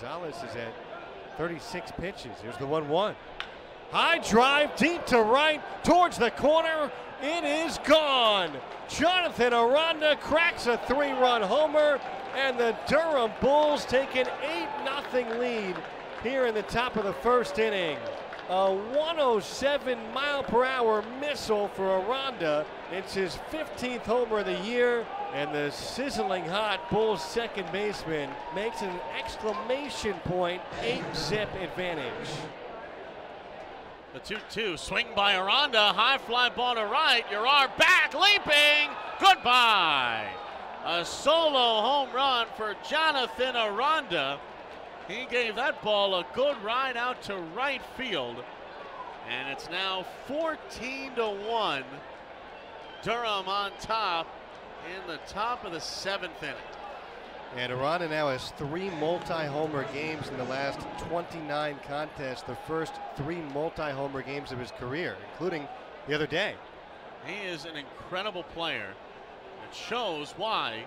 Gonzalez is at 36 pitches. Here's the 1 1. High drive deep to right towards the corner. It is gone. Jonathan Aranda cracks a three run homer, and the Durham Bulls take an 8 0 lead here in the top of the first inning. A 107 mile per hour missile for Aranda. It's his 15th homer of the year, and the sizzling hot Bulls second baseman makes an exclamation point eight zip advantage. The 2 2 swing by Aranda, high fly ball to right. Uriar back, leaping. Goodbye. A solo home run for Jonathan Aranda. He gave that ball a good ride out to right field. And it's now 14 to 1. Durham on top in the top of the seventh inning. And Aranda now has three multi-homer games in the last 29 contests, the first three multi-homer games of his career, including the other day. He is an incredible player. It shows why